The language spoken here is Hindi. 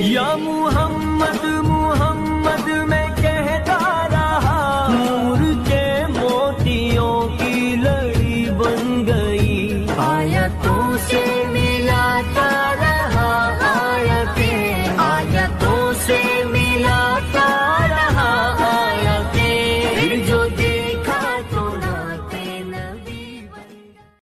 या मुहम्मद मुहम्मद मैं कहता रहा, नूर के मोतियों की लड़ी बन गई। आयतों से